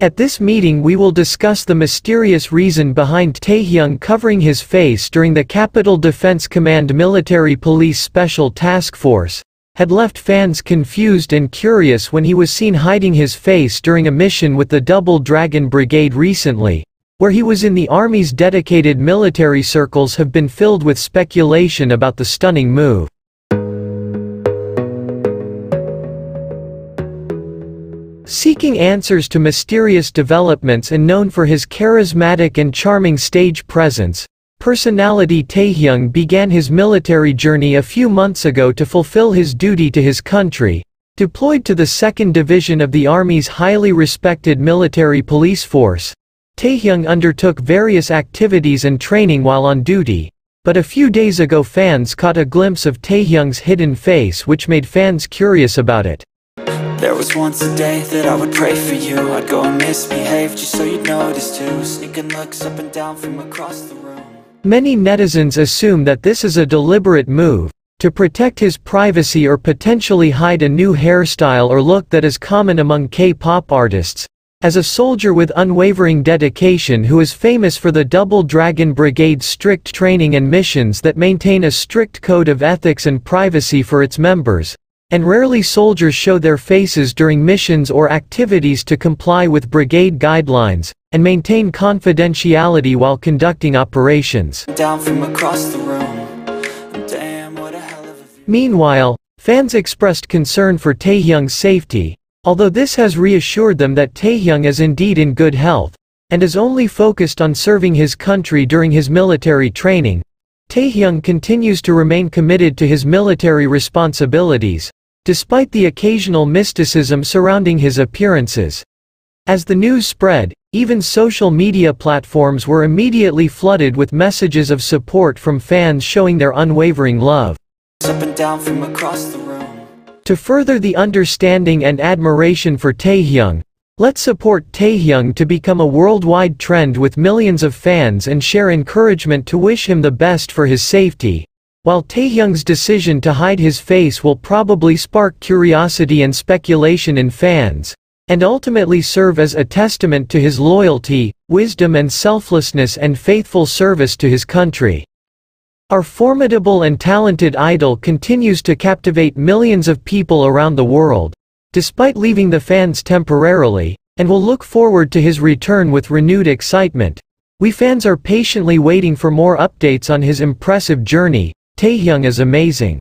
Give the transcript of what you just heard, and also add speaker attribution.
Speaker 1: At this meeting we will discuss the mysterious reason behind Taehyung covering his face during the Capital Defense Command Military Police Special Task Force, had left fans confused and curious when he was seen hiding his face during a mission with the Double Dragon Brigade recently, where he was in the Army's dedicated military circles have been filled with speculation about the stunning move. Seeking answers to mysterious developments and known for his charismatic and charming stage presence, personality Taehyung began his military journey a few months ago to fulfill his duty to his country. Deployed to the 2nd Division of the Army's highly respected military police force, Taehyung undertook various activities and training while on duty, but a few days ago fans caught a glimpse of Taehyung's hidden face which made fans curious about it.
Speaker 2: There was once a day that I would pray for you I'd go and misbehave just so you'd notice too Sneaking looks up and down from across the room
Speaker 1: Many netizens assume that this is a deliberate move, to protect his privacy or potentially hide a new hairstyle or look that is common among K-pop artists. As a soldier with unwavering dedication who is famous for the Double Dragon Brigade's strict training and missions that maintain a strict code of ethics and privacy for its members, and rarely soldiers show their faces during missions or activities to comply with brigade guidelines, and maintain confidentiality while conducting operations. Meanwhile, fans expressed concern for Taehyung's safety, although this has reassured them that Taehyung is indeed in good health, and is only focused on serving his country during his military training. Taehyung continues to remain committed to his military responsibilities, despite the occasional mysticism surrounding his appearances. As the news spread, even social media platforms were immediately flooded with messages of support from fans showing their unwavering love. To further the understanding and admiration for Taehyung, let's support Taehyung to become a worldwide trend with millions of fans and share encouragement to wish him the best for his safety, while Taehyung's decision to hide his face will probably spark curiosity and speculation in fans, and ultimately serve as a testament to his loyalty, wisdom and selflessness and faithful service to his country. Our formidable and talented idol continues to captivate millions of people around the world, despite leaving the fans temporarily, and will look forward to his return with renewed excitement. We fans are patiently waiting for more updates on his impressive journey, Taehyung is amazing.